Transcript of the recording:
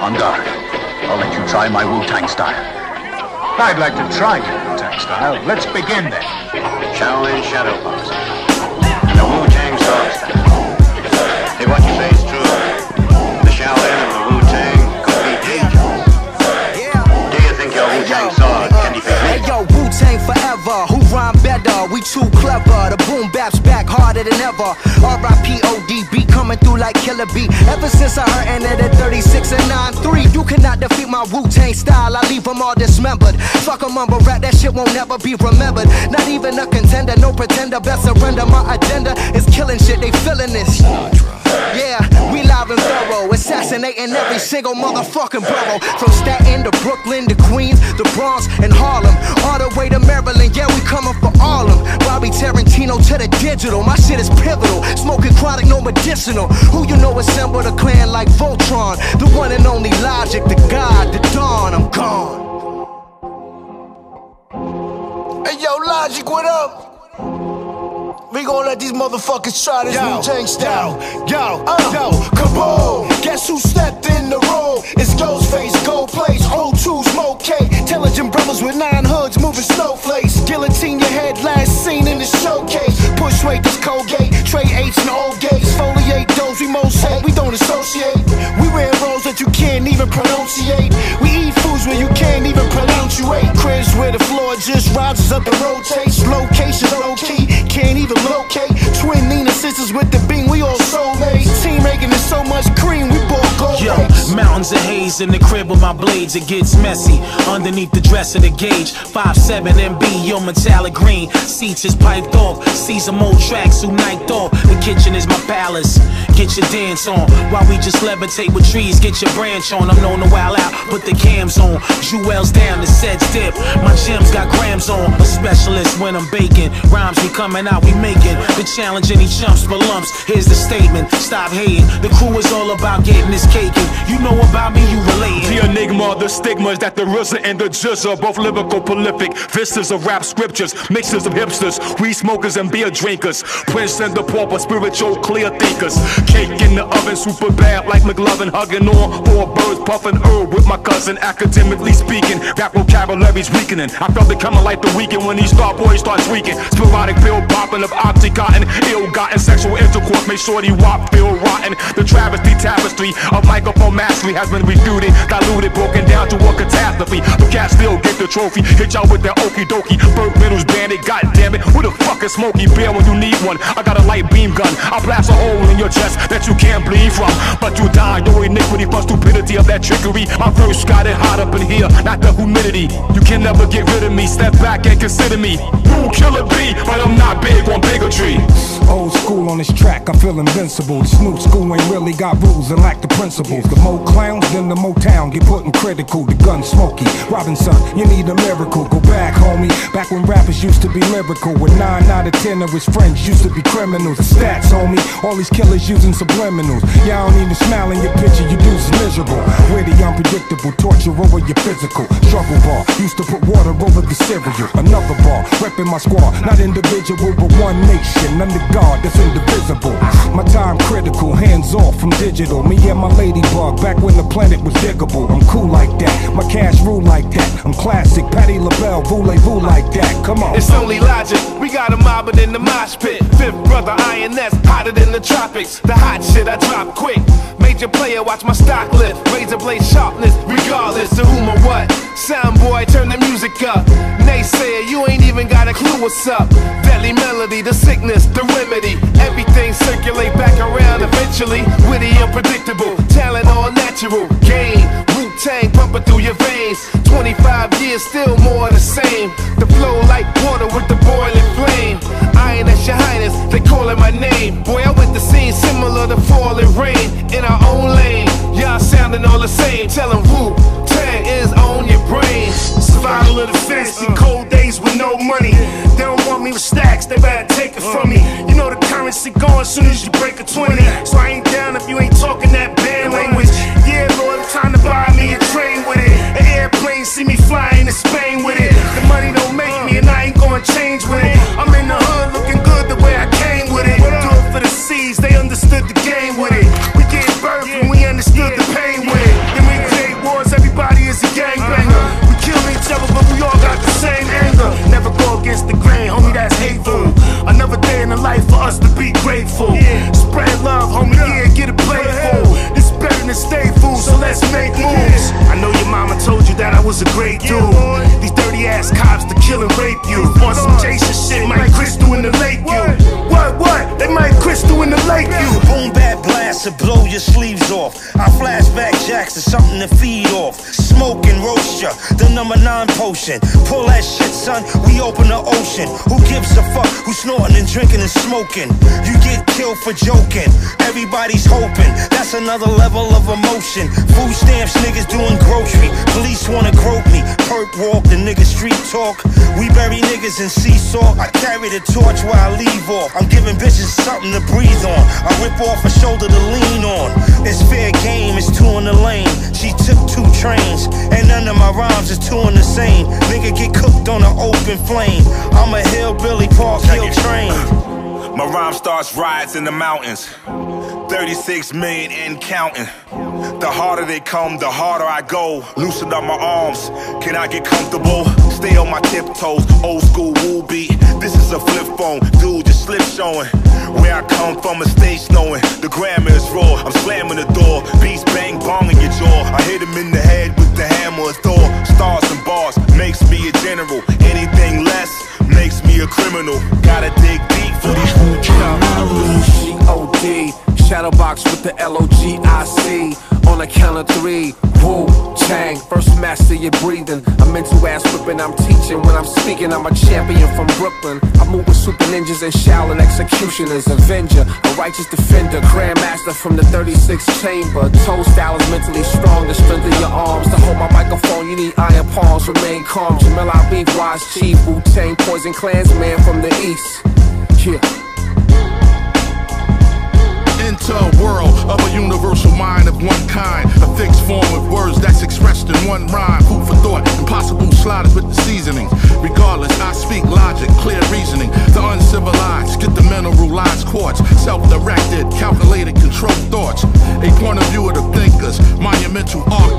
On guard. I'll let you try my Wu-Tang style. I'd like to try your Wu-Tang style. Let's begin then. Shaolin Shadow Box. And the Wu-Tang Sword style. If what you say is true, the Shaolin and the Wu-Tang could be dangerous. Do you think your Wu-Tang sword can defeat Hey yo, Wu Tang forever. Who rhyme better? We too clever. The boom bap's back harder than ever. R.I.P. ODB coming through like Killer B. Ever since I heard ended at my Wu Tang style. I leave them all dismembered. Fuck a mumble rap, that shit won't never be remembered. Not even a contender, no pretender. Best surrender. My agenda is killing shit. They feeling this. Yeah, we live and thorough, assassinating every single motherfucking borough. From Staten to Brooklyn to Queens, the Bronx and Harlem, all the way to Maryland. Yeah, we coming for all of 'em. Bobby Tarantino to the digital, my shit is pivotal. Smoking chronic, no medicinal. Who you know assembled a clan like Voltron? The one and only Logic, the God, gone. Hey yo, Logic, what up? We gon' let these motherfuckers try this Wu Tang style. Yo, Uh. yo, kaboom! Guess who stepped in the room? It's Ghostface, Gold Place, O2, Smoke K. Intelligent brothers with nine hoods moving snowflakes. Guillotine your head, last seen in the showcase. Push weight, this Colgate. Trey eights and old gates. Foliate those we most hate. We don't associate. We wear roles that you can't even pronunciate. Rises up and rotates. Location low key, can't even locate. Twin Nina sisters with the beam, we all soulmates. Team making is so much cream, we bought gold Yo. Mountains of haze in the crib with my blades, it gets messy. Underneath the dress of the gauge, 5'7 MB, yo, metallic green. Seats is piped off, see some old tracks who night off. The kitchen is my palace. Get your dance on while we just levitate with trees. Get your branch on. I'm known to wild out, put the cams on. Jewels down, the sets dip. My gems got grams on. A specialist when I'm baking. Rhymes be coming out, we making. The challenge any chumps for lumps. Here's the statement. Stop hating. The crew is all about getting this cake. And you know about me, you relating. Enigma, the stigmas that the RZA and the Jizza both lyrical prolific. Vistas of rap scriptures, mixes of hipsters, weed smokers and beer drinkers. Prince and the pauper, spiritual clear thinkers. Cake in the oven, super bad like McLovin, hugging on four birds, puffing herb with my cousin. Academically speaking, rap vocabulary's weakening. I felt it coming like the Weeknd when these star boys start tweaking. Sporadic pill popping of oxycontin, ill-gotten sexual intercourse, make sure wop feel rotten. The travesty tapestry of microphone mastery has been refuted, diluted, broken catastrophe. Cats still get the trophy. Hit y'all with that okie dokie. Burt Reynolds bandit, goddamn it. Who the fuck is Smokey Bear when you need one? I got a light beam gun. I blast a hole in your chest that you can't bleed from. But you die, your iniquity for stupidity of that trickery. My verse got it hot up in here, not the humidity. You can never get rid of me. Step back and consider me. Who killer be? But I'm not big on bigotry. Old school on this track, I feel invincible. This new school ain't really got rules and lack the principles. The more clowns, then the more Motown get put in critical. The gun Smokey. Robinson, you need a miracle. Go back, homie. Back when rappers used to be lyrical. With nine out of ten of his friends used to be criminals. The stats, homie. All these killers using subliminals. Y'all don't even smile in your picture, you dudes miserable. Witty, unpredictable, torture over your physical. Struggle bar, used to put water over the cereal. Another bar, repping my squad. Not individual, but one nation. Under God, that's indivisible. My time critical, hands off from digital. Me and my ladybug, back when the planet was diggable. I'm cool like that, my cash rule like that. Classic, Patti LaBelle, voulez-vous like that. Come on. It's only logic. We got a mobbing in the mosh pit. Fifth brother INS, hotter than the tropics. The hot shit I drop quick. Major player, watch my stock lift. Razor blade sharpness, regardless of whom or what. Sound boy, turn the music up. A clue what's up. Deadly melody, the sickness, the remedy. Everything circulate back around eventually. Witty, unpredictable, talent all natural. Game, Wu Tang pumping through your veins. 25 years, still more the same. The flow like water with the boiling flame. Iron as your highness, they calling my name. Boy, I went the scene similar to falling rain in our own lane. Y'all sounding all the same. Tell 'em Wu Tang is on your brain. To Spain with it. The money don't make me, and I ain't gonna change with it. Lake you. Boom bap blast to blow your sleeves off. I flashback jacks to something to feed off. Smoke and roast ya, the number nine potion. Pull that shit, son, we open the ocean. Who gives a fuck who's snorting and drinking and smoking? You get killed for joking. Everybody's hoping. That's another level of emotion. Food stamps, niggas doing grocery. Police wanna grope me. Perp walk, the nigga street talk. We bury niggas in seesaw. I carry the torch while I leave off. I'm giving bitches something to breathe on. I rip off a shoulder to lean on. It's fair game, it's two in the lane. She took two trains, and none of my rhymes is two in the same. Nigga get cooked on an open flame. I'm a hillbilly Park Hill train. My rhyme starts riots in the mountains. 36 million and counting. The harder they come, the harder I go. Loosen up my arms. Can I get comfortable? Stay on my tiptoes. Old school woo beat. This is a flip phone. Dude, just slip showing. Where I come from, a stage knowing. The grammar is raw. I'm slamming the door. Beats bang bong in your jaw. I hit him in the head with the hammer Thor. Stars and bars makes me a general. Anything less makes me a criminal. Gotta dig deep for these G-O-D Shadowbox with the L-O-G-I-C On the count of three. Wu Tang First master your breathing. I'm into ass whipping I'm teaching. When I'm speaking I'm a champion from Brooklyn. I move with super ninjas and Shaolin executioners. Avenger A righteous defender. Grandmaster from the 36th chamber. Toe style is mentally strong. The strength of your arms To hold my microphone. You need iron palms Remain calm. Jamel Irief Wise Chief Wu Tang Poison Clansman from the east. Yeah into a world of a universal mind of one kind. A fixed form of words that's expressed in one rhyme. Food for thought, impossible sliders with the seasonings. Regardless, I speak logic, clear reasoning. The uncivilized get the mineralized quartz. Self-directed, calculated, controlled thoughts. A point of view of the thinkers. Monumental architecture,